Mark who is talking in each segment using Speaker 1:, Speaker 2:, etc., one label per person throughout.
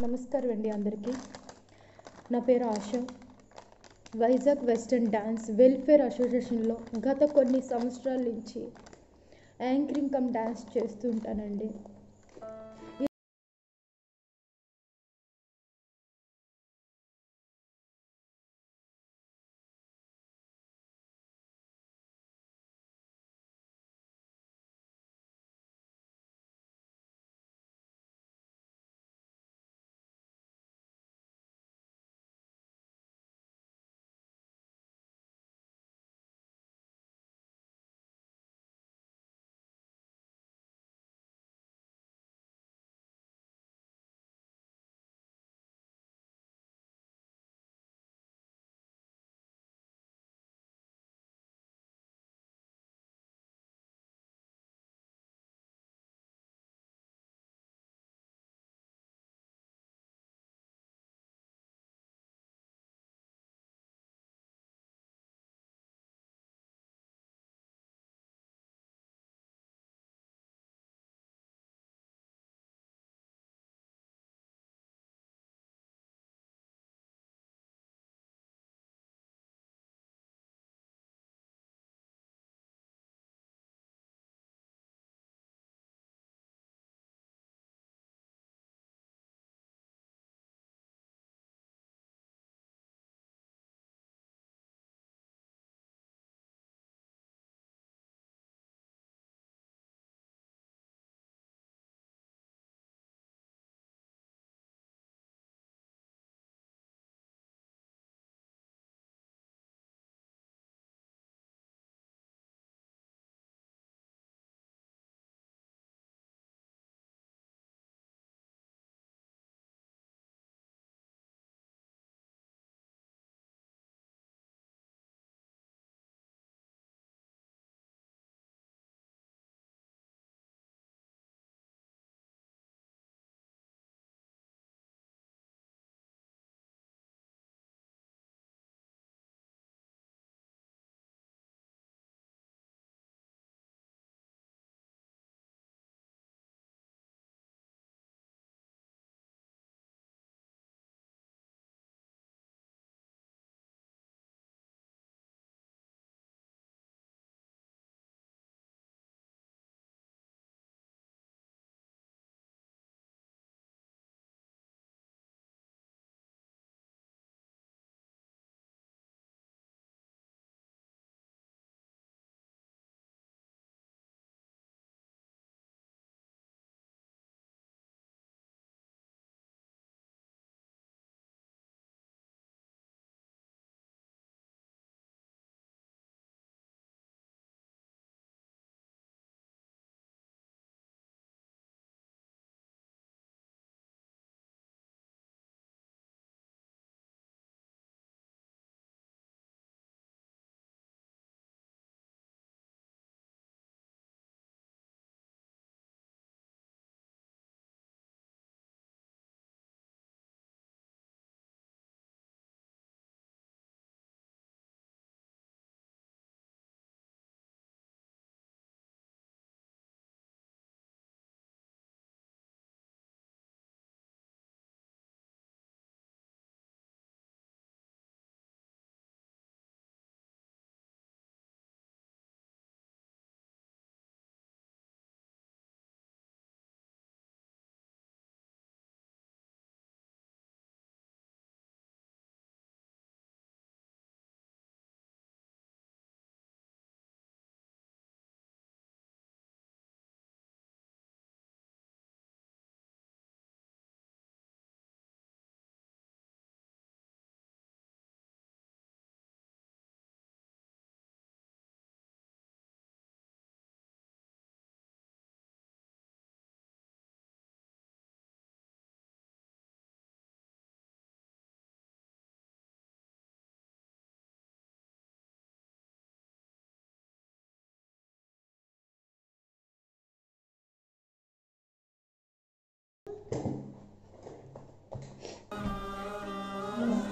Speaker 1: నమస్కారం అండి అందరికీ. నా పేరు Asha. Vizag western dance welfare అసోసియేషన్లో గత కొన్ని సంవత్సరాల నుంచి యాంకరింగ్ కమ్ డ్యాన్స్ చేస్తుంటానండి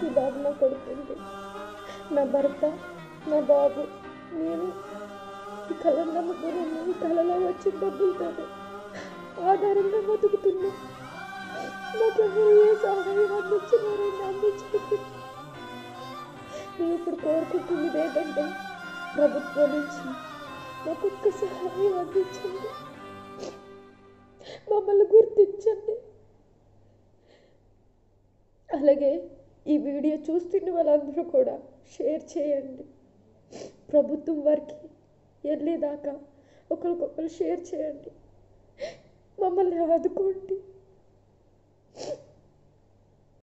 Speaker 1: ఈ బాబు నా కొడుకుంది. నా భర్త నా బాబు. నేను ఈ కళ నమ్ముకుని ఈ కళలో వచ్చిన డబ్బులతో ఆధారంగా బతుకుతున్నా. నాకెవరు ఏ సహాయం అందించినారో అందించండి మేము ఇప్పుడు కోరుకుంటున్నది ఏంటంటే ప్రభుత్వం నుంచి నాకు ఒక్క సహాయం అందించండి. గుర్తించండి. అలాగే ఈ వీడియో చూస్తున్న వాళ్ళందరూ కూడా షేర్ చేయండి. ప్రభుత్వం వారికి వెళ్ళేదాకా ఒకరికొకరు షేర్ చేయండి. మమ్మల్ని ఆదుకోండి.